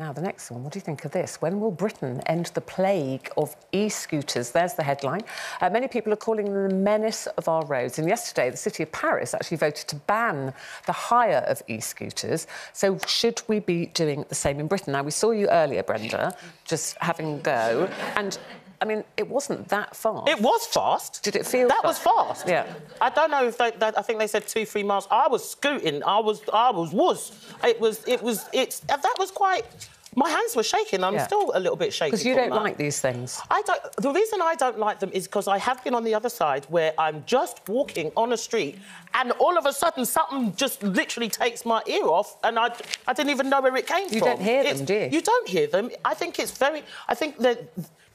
Now, the next one, what do you think of this? When will Britain end the plague of e scooters? There's the headline. Uh, many people are calling them the menace of our roads. And yesterday, the City of Paris actually voted to ban the hire of e scooters. So, should we be doing the same in Britain? Now, we saw you earlier, Brenda, just having go. And I mean, it wasn't that fast. It was fast. Did it feel that fast? was fast? Yeah. I don't know if they, they, I think they said two, three miles. I was scooting. I was, I was, was. It was, it was, it's. That was quite. My hands were shaking. I'm Yeah. still a little bit shaky. Because you don't that. like these things. I don't. The reason I don't like them is because I have been on the other side where I'm just walking on a street, and all of a sudden something just literally takes my ear off, and I, I didn't even know where it came You from. You don't hear them, do you? You don't hear them. I think it's very. I think that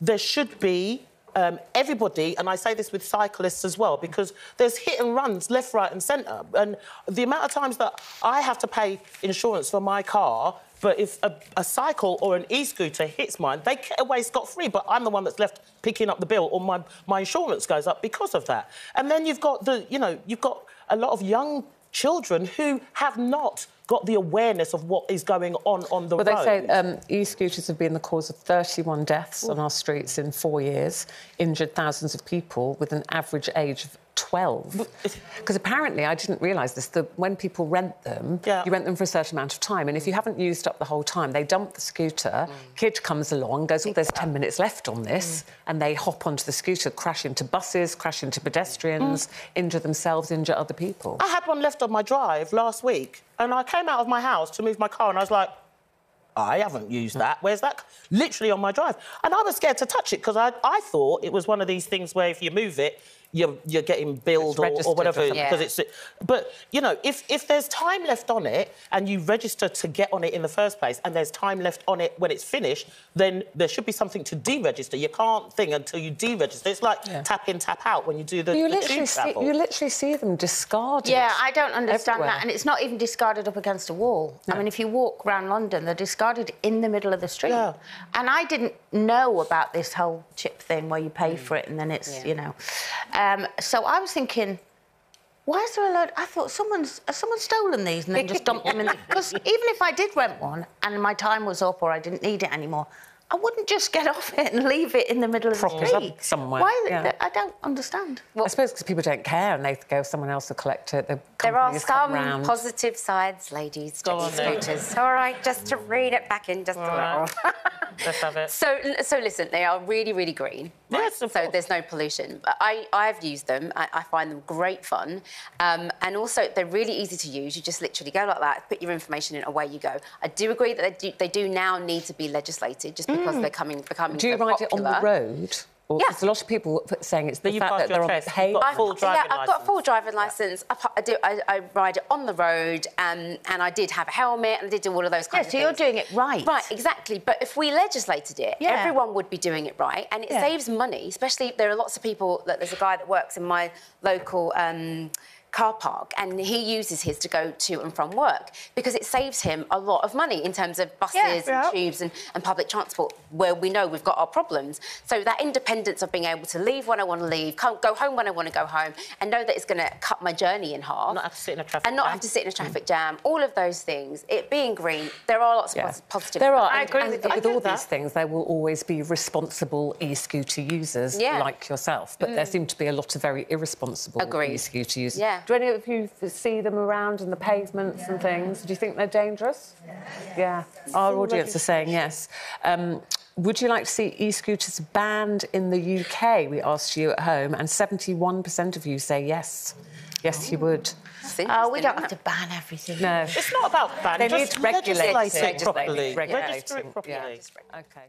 there should be. Um, everybody, and I say this with cyclists as well, because there's hit and runs left, right, and centre. And the amount of times that I have to pay insurance for my car, but if a, a cycle or an e-scooter hits mine, they get away scot-free. But I'm the one that's left picking up the bill, or my, my insurance goes up because of that. And then you've got the, you know, you've got a lot of young children who have not got the awareness of what is going on on the Well, road. they say um, e-scooters have been the cause of 31 deaths on our streets in four years, injured thousands of people with an average age of 12. Because apparently, I didn't realise this, that when people rent them, Yeah. you rent them for a certain amount of time, and if you haven't used up the whole time, they dump the scooter, Mm. kid comes along, goes, oh, there's 10 minutes left on this, Mm. and they hop onto the scooter, crash into buses, crash into pedestrians, Mm. injure themselves, injure other people. I had one left on my drive last week, and I came out of my house to move my car, and I was like, I haven't used that. Where's that? Literally on my drive. And I was scared to touch it because I, I thought it was one of these things where if you move it, you're, you're getting billed or, or or whatever something. because it's. But you know, if if there's time left on it and you register to get on it in the first place, and there's time left on it when it's finished, then there should be something to deregister. You can't thing until you deregister. It's like tap in, tap out when you do the, You the literally, tube see, you literally see them discarded. Yeah, I don't understand everywhere. that. And it's not even discarded up against a wall. I mean, if you walk around London, they're discarded in the middle of the street. Yeah. And I didn't know about this whole chip thing where you pay for it and then it's, you know. Um, Um, so I was thinking, why is there a load? I thought someone's has someone stolen these and then just dumped them in. Because even if I did rent one and my time was up or I didn't need it anymore, I wouldn't just get off it and leave it in the middle of Prop the it up street. somewhere, Why? yeah. I don't understand. I suppose because people don't care and they go, someone else will collect it. The There are companies some positive sides, ladies, to Go on then. e-scooters. All right, just to read it back in just a right. little. Let's it. So, so listen, they are really, really green. Yes, of So course. there's no pollution. But I, I've used them. I, I find them great fun, um, and also they're really easy to use. You just literally go like that, put your information in, away you go. I do agree that they do, they do now need to be legislated, just because they're coming becoming Do you so ride it on the road? Or, Yeah. 'cause a lot of people put- saying it's the you fact that they're your on test, paid. you've got full yeah, I've got a full licence. driving license. I, I do. I, I ride it on the road, um, and I did have a helmet, and I did do all of those Yeah, kinds of so things. you're doing it right. Right, exactly. But if we legislated it, Yeah. everyone would be doing it right, and it Yeah. saves money. Especially there are lots of people. That there's a guy that works in my local. Um, car park and he uses his to go to and from work because it saves him a lot of money in terms of buses Yeah, and tubes and, and public transport where we know we've got our problems so that independence of being able to leave when I want to leave come, go home when I want to go home and know that it's going to cut my journey in half Not have to sit in a traffic and not jam. have to sit in a traffic jam all of those things it being green there are lots of Yeah. pos- positive There are. I agree and with you. with all that. these things, there will always be responsible e-scooter users Yeah. like yourself. But there mm. seem to be a lot of very irresponsible Agreed. e-scooter users. Yeah. Do any of you see them around in the pavements and things? Do you think they're dangerous? Yeah. Our audience are saying yes. Um, would you like to see e-scooters banned in the UK? We asked you at home, and 71% of you say yes. Yes, you would. Oh, we don't have to ban everything. No. It's not about banning. They just need regulate legislate it it. properly. Regulating, Register it properly. yeah. Okay.